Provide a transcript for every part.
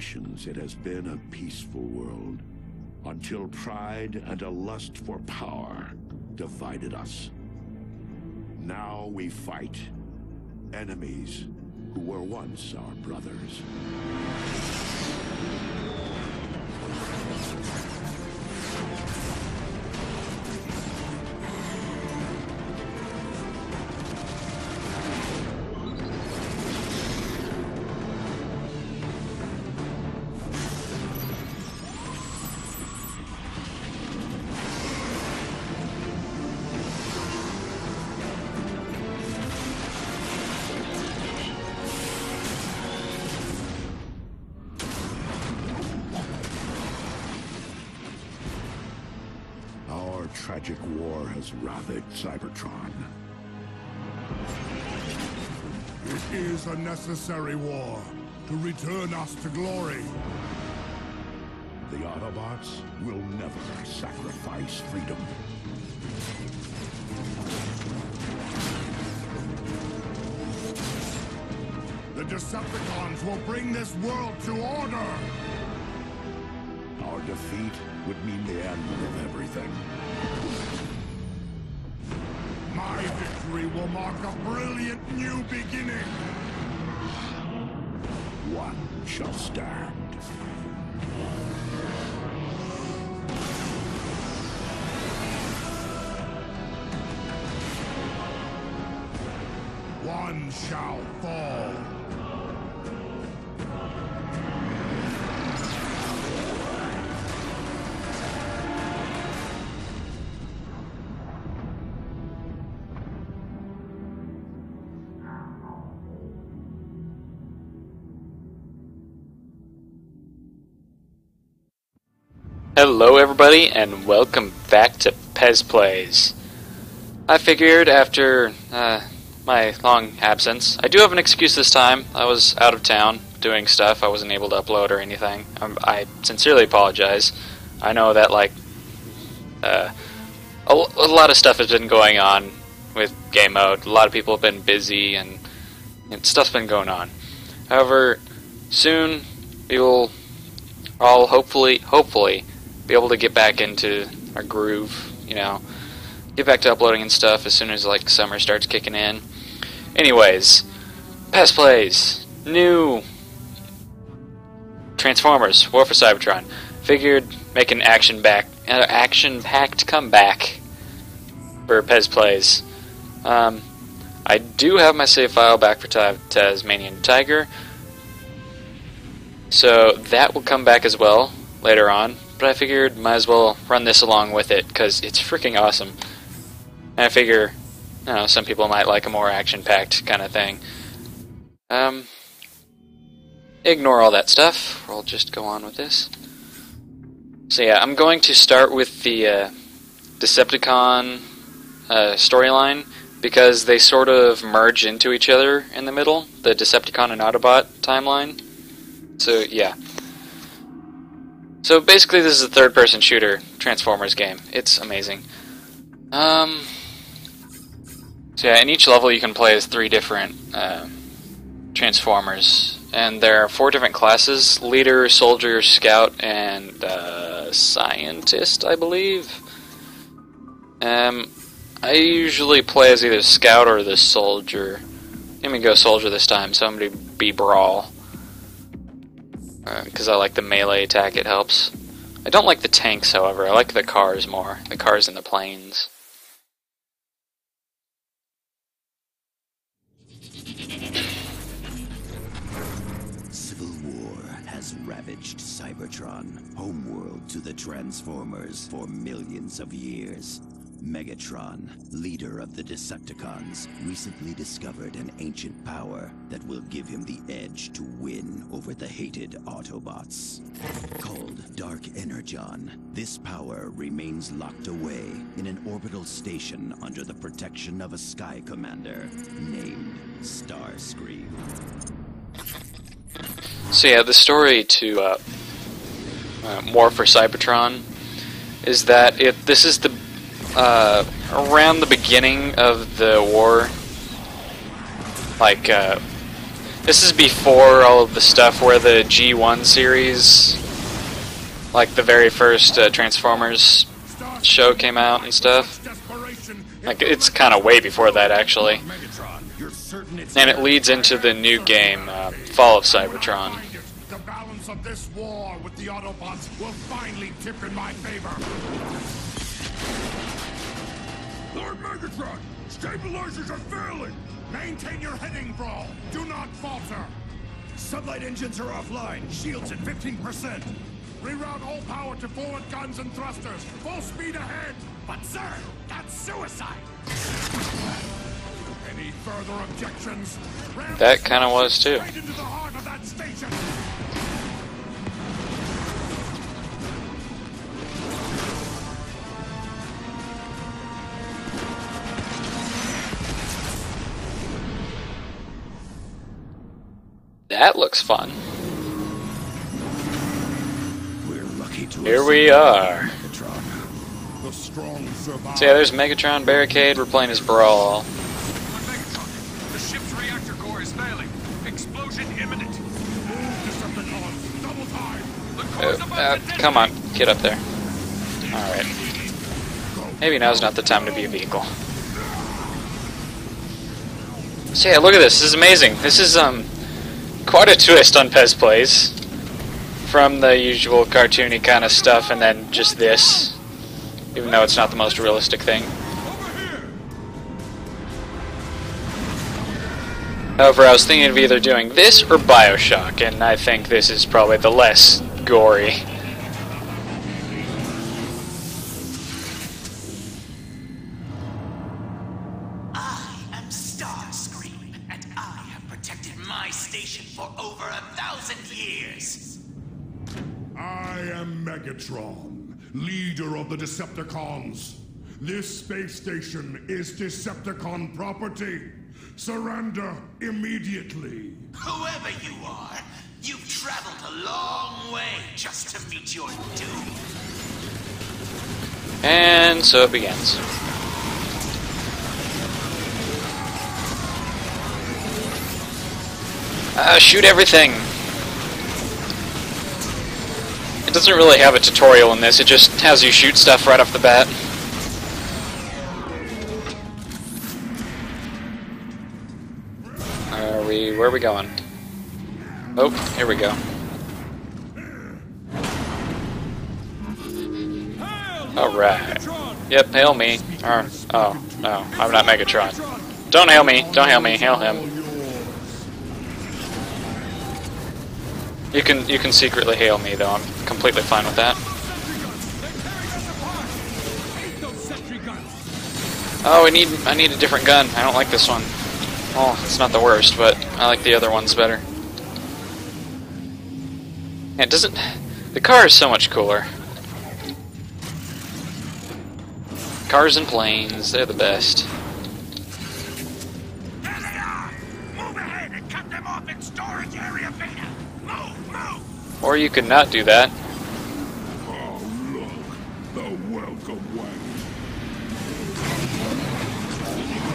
Generations it has been a peaceful world, until pride and a lust for power divided us. Now we fight enemies who were once our brothers. Tragic war has ravaged Cybertron. It is a necessary war to return us to glory. The Autobots will never sacrifice freedom. The Decepticons will bring this world to order. Defeat would mean the end of everything. My victory will mark a brilliant new beginning. One shall stand. One shall fall. Hello everybody and welcome back to Pezz Plays. I figured after uh, my long absence, I do have an excuse this time. I was out of town doing stuff. I wasn't able to upload or anything. Um, I sincerely apologize. I know that like uh, a, a lot of stuff has been going on with game mode. A lot of people have been busy and, and stuff's been going on. However, soon we will all hopefully hopefully be able to get back into our groove, you know, get back to uploading and stuff as soon as like summer starts kicking in. Anyways, past plays, new Transformers, War for Cybertron. Figured make an action back, uh, action packed comeback for Pezz plays. Um, I do have my save file back for Tasmanian Tiger, so that will come back as well later on. But I figured might as well run this along with it because it's freaking awesome. And I figure, you know, some people might like a more action-packed kind of thing. Um, ignore all that stuff. We'll just go on with this. So yeah, I'm going to start with the uh, Decepticon uh, storyline because they sort of merge into each other in the middle, the Decepticon and Autobot timeline. So yeah. So basically, this is a third-person shooter Transformers game. It's amazing. Um. So yeah, in each level you can play as three different uh, Transformers, and there are four different classes: leader, soldier, scout, and uh, scientist, I believe. Um, I usually play as either scout or the soldier. Let me go soldier this time, so I'm gonna be brawl because I like the melee attack, it helps. I don't like the tanks, however. I like the cars more. The cars and the planes. Civil War has ravaged Cybertron, homeworld to the Transformers, for millions of years. Megatron, leader of the Decepticons, recently discovered an ancient power that will give him the edge to win over the hated Autobots. Called Dark Energon, this power remains locked away in an orbital station under the protection of a Sky Commander named Starscream. So yeah, the story to uh, uh, War for Cybertron is that it this is the uh, around the beginning of the war, like uh, This is before all of the stuff where the G1 series, like the very first uh, Transformers show came out and stuff. Like it's kind of way before that actually, and it leads into the new game, uh, Fall of Cybertron. The balance of this war with the Autobots will finally tip in my favor. Lord Megatron, stabilizers are failing. Maintain your heading, Brawl. Do not falter. Sublight engines are offline. Shields at 15%. Reroute all power to forward guns and thrusters. Full speed ahead. But sir, that's suicide. Any further objections? Ram That kinda was, too. Straight that looks fun. We're lucky to Here we are. Megatron. The strong survive. So yeah, there's Megatron Barricade. We're playing as Brawl. Megatron, the ship's reactor core is failing. Explosion imminent. Decepticons, double time. The Uh, core's about to detonate. come on, get up there. All right. Maybe now's not the time to be a vehicle. So yeah, look at this. This is amazing. This is um quite a twist on Pezz Plays from the usual cartoony kind of stuff, and then just this, even though it's not the most realistic thing. However, I was thinking of either doing this or Bioshock, and I think this is probably the less gory. Station for over a thousand years. I am Megatron, leader of the Decepticons. This space station is Decepticon property. Surrender immediately. Whoever you are, you've traveled a long way just to meet your doom. And so it begins. Uh, shoot everything! It doesn't really have a tutorial in this, it just has you shoot stuff right off the bat. Are we, where are we going? Oh, here we go. Alright. Yep, hail me. Or, oh, no, I'm not Megatron. Don't hail me, don't hail me, hail him. You can you can secretly hail me though. I'm completely fine with that. Oh, I need I need a different gun. I don't like this one. Well, it's not the worst, but I like the other ones better. It doesn't. The car is so much cooler. Cars and planes, they're the best. Or you could not do that. Oh, look! The welcome.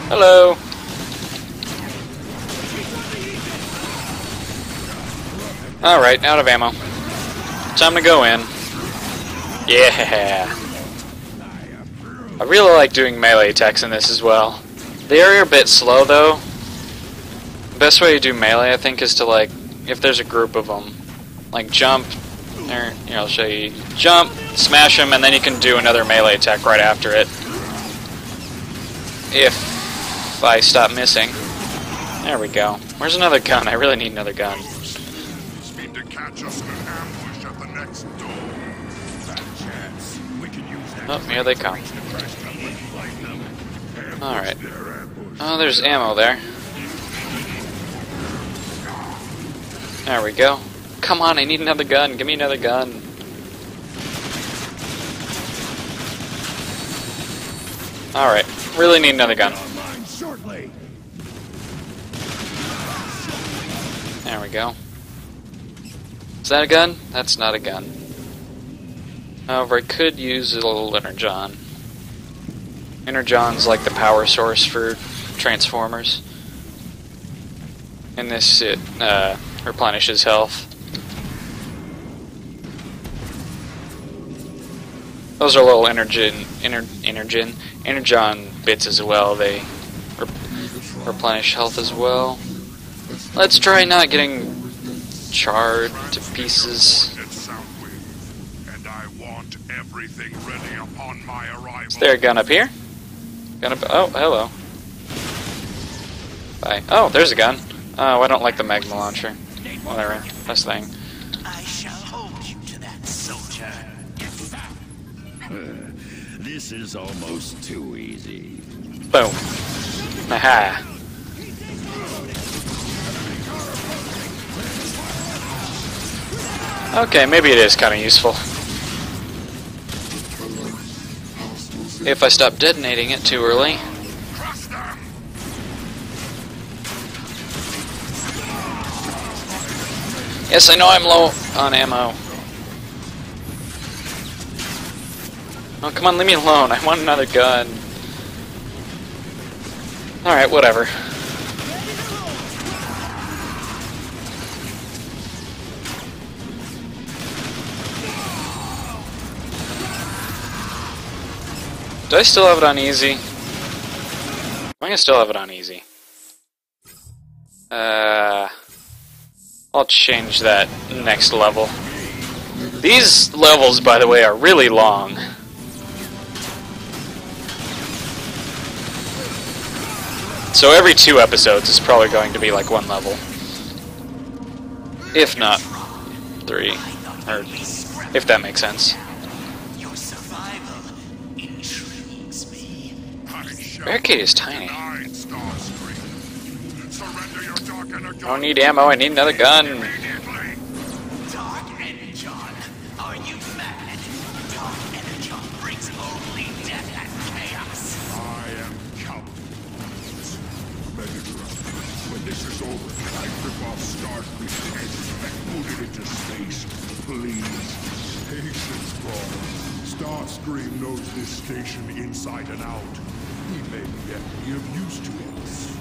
Hello. Alright, out of ammo. Time to go in. Yeah. I really like doing melee attacks in this as well. They are a bit slow though. Best way to do melee, I think, is to like, if there's a group of them, like jump, or, you know, I'll show you. Jump, smash him, and then you can do another melee attack right after it. If I stop missing. There we go. Where's another gun? I really need another gun. Mean to catch us in an ambush at the next door. Fat chance. We can use that Oh, here they come. to crash them with lightning. Alright. Oh, there's ammo there. There we go. Come on, I need another gun. Give me another gun. Alright, really need another gun. There we go. Is that a gun? That's not a gun. However, I could use a little Energon. Energon's like the power source for Transformers. In this, it uh, replenishes health. Those are little energen, ener, energen, energon bits as well. They re replenish health as well. Let's try not getting charred to pieces. Is there a gun up here? Gun up. Oh, hello. Bye. Oh, there's a gun. Oh, I don't like the magma launcher. Whatever. This thing. This is almost too easy. Boom. Aha. Okay, maybe it is kind of useful. If I stop detonating it too early. Yes, I know I'm low on ammo. Oh, come on, leave me alone. I want another gun. Alright, whatever. Do I still have it on easy? I'm gonna still have it on easy. Uh, I'll change that next level. These levels, by the way, are really long. So every two episodes is probably going to be like one level. If not three. Or if that makes sense. Barricade is tiny. I don't need ammo, I need another gun. Is over, I rip off Starscream's head and boot it into space. Please, patience, Brawl. Starscream knows this station inside and out. He may yet be of use to us.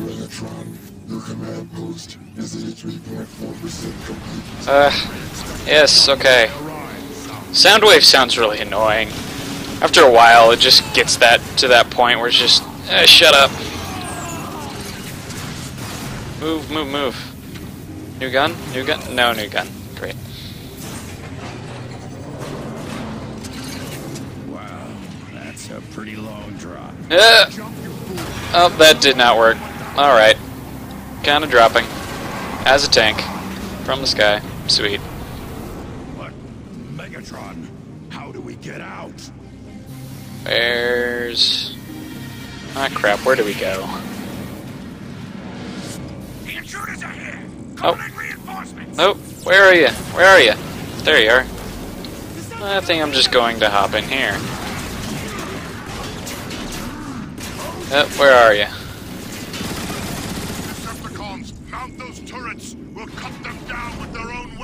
Megatron, your command post is 83.4% complete. Uh, yes, okay. Soundwave sounds really annoying. After a while, it just gets that to that point where it's just, eh, shut up. Move, move, move. New gun? New gun? No, new gun. Great. Wow, that's a pretty long drop. Uh, oh, that did not work. Alright. Kinda dropping. As a tank. From the sky. Sweet. But, Megatron, how do we get out? Where's... Ah, crap. Where do we go? Oh. Reinforcements! Oh, where are you? Where are you? There you are. I think I'm just going to hop in here. Oh, where are you?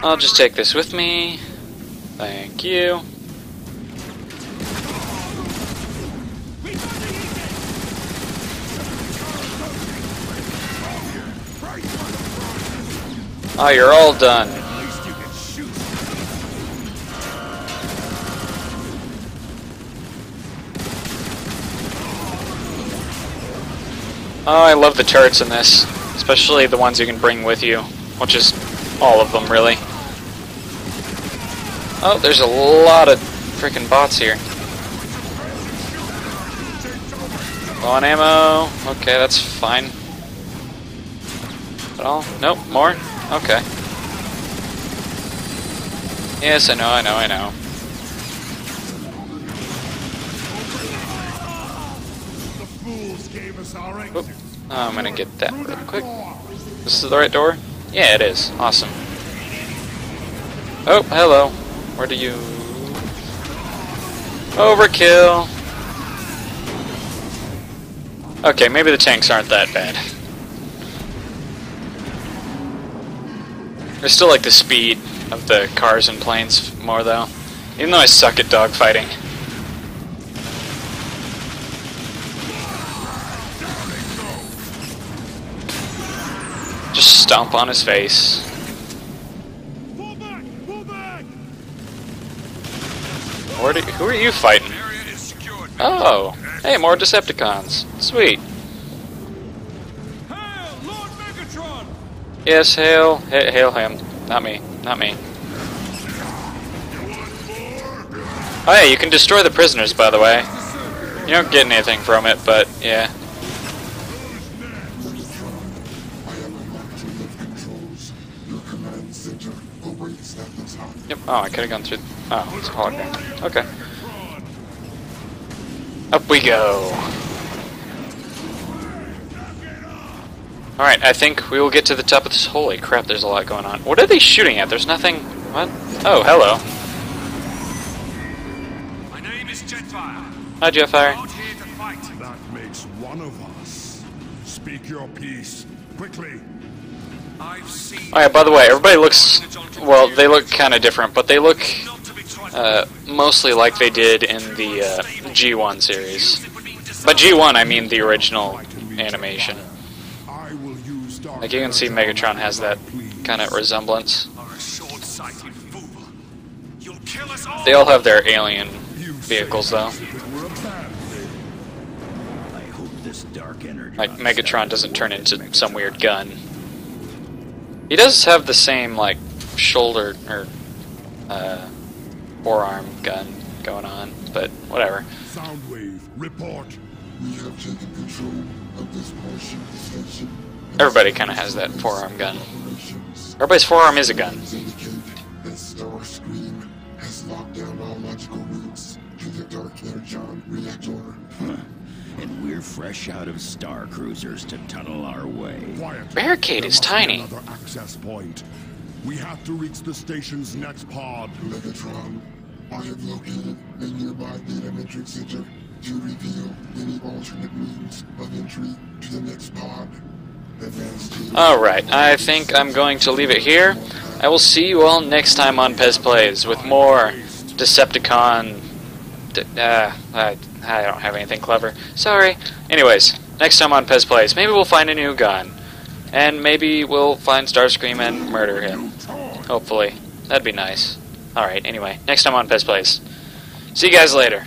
I'll just take this with me. Thank you. Oh, you're all done. Oh, I love the turrets in this. Especially the ones you can bring with you. Which is all of them, really. Oh, there's a lot of freaking bots here. Low on ammo. Okay, that's fine. At all? Nope, more? Okay. Yes, I know, I know, I know. Oop. Oh, I'm gonna get that real quick. This is the right door? Yeah, it is. Awesome. Oh, hello. Where do you... Overkill! Okay, maybe the tanks aren't that bad. I still like the speed of the cars and planes more, though. Even though I suck at dogfighting. Just stomp on his face. Pull back! Pull back! Where do, who are you fighting? Area is secured. Oh, hey, more Decepticons. Sweet. Yes, hail, ha- hail him. Not me, not me. Oh yeah, you can destroy the prisoners, by the way. You don't get anything from it, but yeah. Yep. Oh, I could have gone through. Oh, it's a hologram. Okay. Up we go. Alright, I think we will get to the top of this. Holy crap, there's a lot going on. What are they shooting at? There's nothing. What? Oh, hello. My name is Jetfire. Hi, Jetfire. Out here to fight. That makes one of us. Speak your piece. Quickly. I've seen. Oh yeah, by the way, everybody looks. Well, they look kind of different, but they look Not to be trifled uh, mostly like they did in the uh, G1 series. By G1, I mean the original animation. I will use Dark Like you can see Megatron has that kind of resemblance. Are a short-sighted fool. You'll kill us all. They all have their alien vehicles though. as if it were a bad thing. I hope this dark energy. Like Megatron doesn't turn into some weird gun. He does have the same like shoulder or uh, forearm gun going on, but whatever. Soundwave, report. We have taken control of this portion of the station. And Everybody kind of has that forearm gun. Everybody's forearm is a gun. indicate that Starscream has locked down all logical routes to the Dark Energon reactor. And we're fresh out of Star Cruisers to tunnel our way. Quiet. Barricade There is tiny. Another access point. We have to reach the station's next pod. Megatron, I have located a nearby data matrix center to reveal any alternate means of entry to the next pod. Alright, I think I'm going to leave it here. I will see you all next time on Pezz Plays with more Decepticon. Uh, I, I don't have anything clever. Sorry. Anyways, next time on Pezz Plays, maybe we'll find a new gun. And maybe we'll find Starscream and murder him. Hopefully. That'd be nice. Alright, anyway, next time on Pezz Plays. See you guys later.